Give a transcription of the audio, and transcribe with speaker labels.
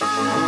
Speaker 1: Bye.